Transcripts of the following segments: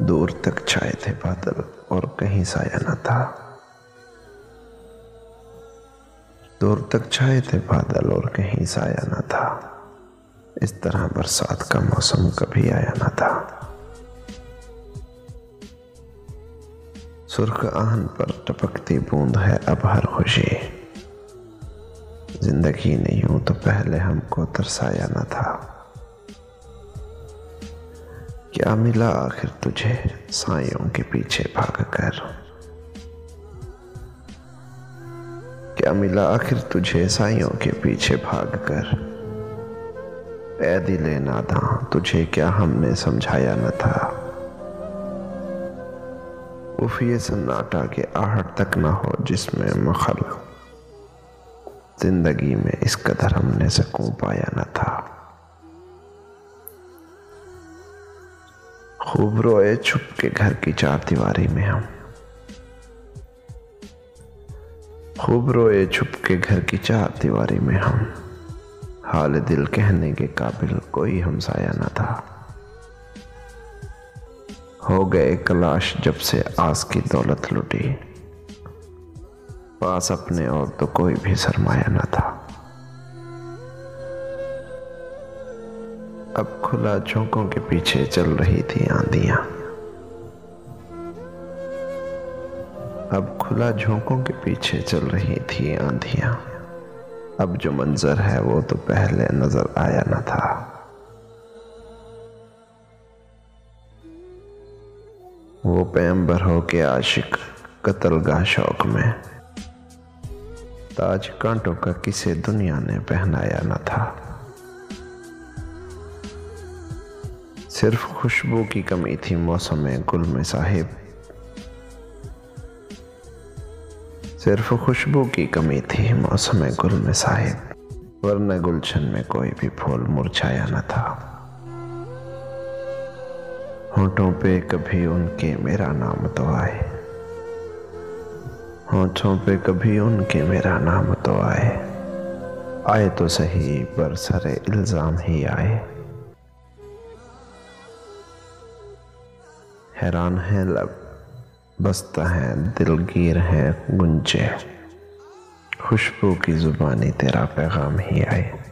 दूर तक छाए थे बादल और कहीं साया न था। दूर तक छाए थे बादल और कहीं साया न था। इस तरह बरसात का मौसम कभी आया न था। सुर्ख आहन पर टपकती बूंद है अब हर खुशी। ज़िंदगी ने यूँ तो पहले हमको तरसाया न था। क्या मिला आखिर तुझे? साइयों के पीछे भाग कर क्या मिला आखिर तुझे? साइयों के पीछे भाग कर दिले नादा, तुझे क्या हमने समझाया न था? उफ, ये सन्नाटा के आहट तक ना हो जिसमें मखल ज़िंदगी में इस कदर हमने सकूँ पाया न था। खूब रोए छुप के घर की चार दीवारी में हम। खूब रोए छुप के घर की चार दीवारी में हम। हाल दिल कहने के काबिल कोई हमसाया न था। हो गए कलाश जब से आस की दौलत लुटी। पास अपने और तो कोई भी सरमाया न था। अब खुला झोंकों के पीछे चल रही थी आंधियाँ। अब खुला झोंकों के पीछे चल रही थी आंधियाँ। अब जो मंजर है वो तो पहले नज़र आया न था। वो पैम्बर हो के आशिक कतलगाह शौक में। ताज कांटों का किसे दुनिया ने पहनाया न था। सिर्फ़ खुशबू की कमी थी मौसम में, गुल में साहिब। सिर्फ़ खुशबू की कमी थी मौसम में, गुल में साहिब। वरना गुलशन में कोई भी फूल मुरझाया न था। होठों पे कभी उनके मेरा नाम तो आए। होठों पे कभी उनके मेरा नाम तो आए। आए तो सही, पर सरे इल्ज़ाम ही आए। हैरान है, लब, बसता है, दिलगीर है, गुंजे। खुशबू की जुबानी तेरा पैगाम ही आए।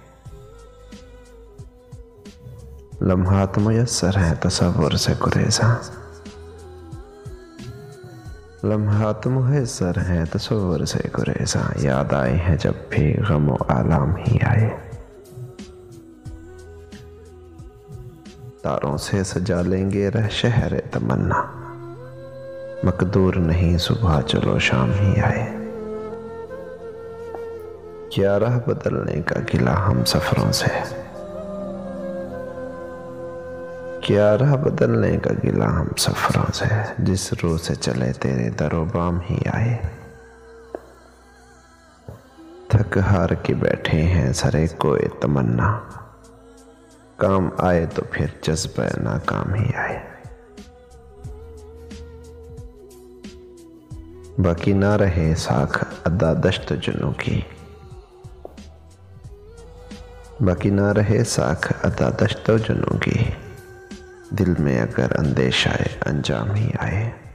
लम्हात मुयसर है तस्वुर से गुरेजा। लम्हात मुयसर है तस्वुर से गुरेजा। याद आए हैं जब भी गम आलाम ही आए। तारों से सजा लेंगे रह शहर तमन्ना। मकदूर नहीं, सुबह चलो, शाम ही आए। क्या राह बदलने का गिला हम सफरों से? क्या राह बदलने का गिला हम सफरों से? जिस रू से चले तेरे दरोबाम ही आए। थक हार के बैठे हैं सरे कोई तमन्ना। काम आए तो फिर जज्बा नाकाम ही आए। बाकी ना रहे साख अदा दश्त जुनू की। बाकी ना रहे साख अदा दश्त जुनू की। दिल में अगर अंदेश आए, अंजाम ही आए।